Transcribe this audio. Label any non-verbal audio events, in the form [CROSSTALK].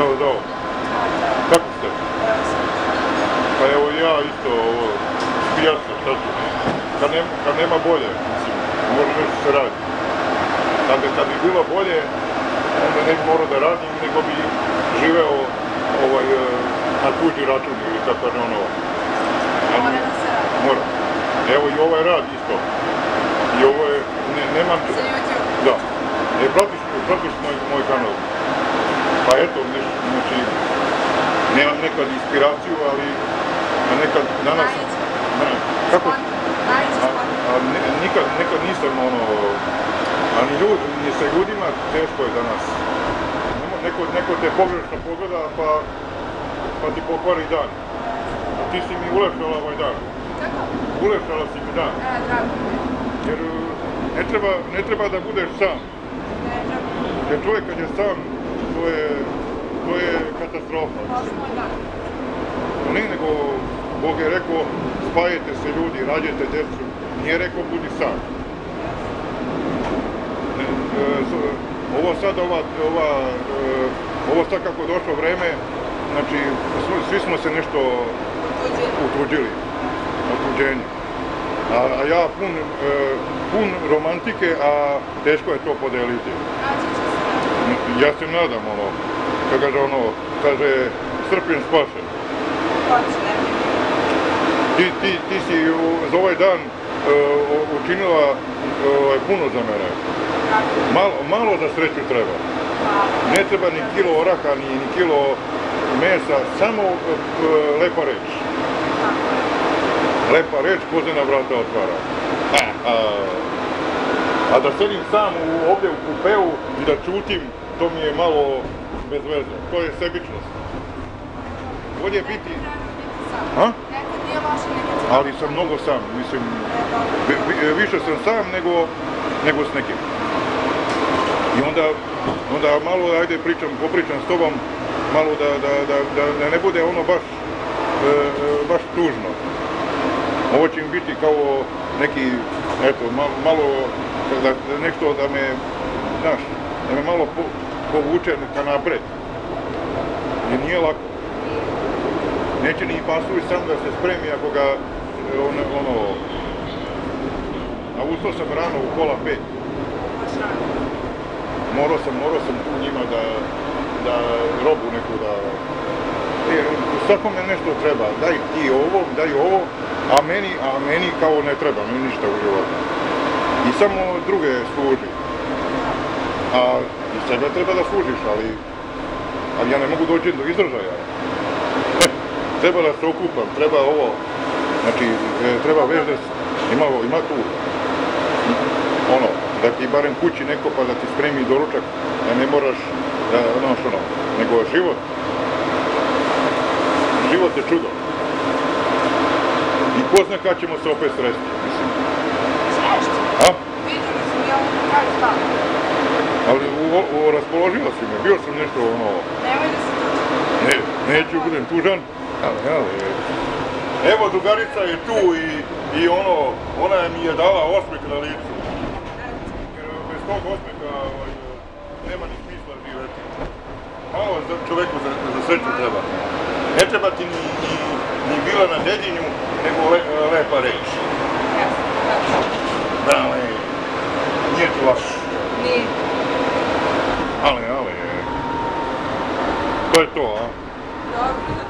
Zdravo, zdravo. Kako ste? Pa evo ja isto, ovo, pijatno, šta ću. Kad, nema, kad nema bolje, mislim, može nešto se radi. Kad, bi- kad bi bilo bolje, onda ne bi morao da radim, nego bi živeo ovaj, e, na tuđi račun ili kako je ono. Mora da se radi. Mora. Evo i ovaj rad isto. I ovo je, ne, nemam... Za YouTube. Da. E, pratiš, pratiš moj, moj kanal. Pa eto, neš, znači, nemam nekad inspiraciju, ali a nekad danas... Ne, kako? A, a ne, nikad, nekad nisam ono... A ni ljudi, ni sa ljudima teško je danas. Neko, neko te pogrešno pogleda, pa, pa ti pokvari dan. A ti si mi ulepšala ovaj dan. Kako? Ulepšala si mi dan. E, drago. Jer ne treba, ne treba da budeš sam. Ne. Jer čovjek kad je sam, to je, to je katastrofa. Dan. Ne, nego Bog je rekao spajajte se ljudi, rađajte djecu. Nije rekao budi sam. Ne, e, Ovo sad, ova, ova, e, ovo sad kako došlo vreme, znači svi- smo se nešto utuđili, otuđenje. A, a ja pun, e, pun romantike, a teško je to podeliti. Ja se nadam, ono, kako kaže ono, kaže, strpljen spašen. Ti, ti, ti si u- za ovaj dan e, u- učinila e, ovaj, puno za mene. Malo, malo za sreću treba. Ne treba ni kilo oraha, ni, ni kilo mesa, samo e, e, lepa reč. Lepa reč kozena vrata otvara. A, a, a da sedim sam u, ovdje u kupeu i da čutim, to mi je malo bez veze. To je sebičnost. Bolje biti... A? Ali sam mnogo sam, mislim, više sam sam nego, nego s nekim. I onda, onda malo, ajde pričam, popričam s tobom, malo da, da, da, da, ne bude ono baš, e, e, baš tužno. Ovo će mi biti kao neki, eto, ma- malo, nešto da me, znaš, da me malo povuče ka napred. Jer nije lako. Neće ni pasuj sam da se spremi ako ga, e, ono, a ustao sam rano u pola pet. Morao sam, morao sam tu njima da, da robu neku da... E, svakome nešto treba, daj ti ovo, daj ovo, a meni, a meni kao ne treba, mi ništa u. I samo druge služi. A i sebe treba da služiš, ali, ali ja ne mogu doći do izražaja. [LAUGHS] treba da se okupam, treba ovo, znači, e, treba vežde, ima, ima tu, ono, da ti barem kući neko pa da ti spremi doručak, da ne moraš, da, znaš ono, nego život. Život je čudo. I ko zna kad ćemo se opet sresti, mislim. Češće. A? Vidjeli smo i ovo na kraju stalo. U, raspoložila si me, bio sam nešto ono, ne, neću budem tužan, ali, ali, evo drugarica je tu i, i ono, ona mi je dala osmeh na licu. Jer bez tog osmeha ovaj, nema ni smisla živjeti. Malo za čoveku za, za sreću treba. Ne treba ti ni, ni, ni vila na dedinju, nego le, lepa reč. Da, ali, nije ti laš. Nije. Ali, ali, to je to, a? Dobro.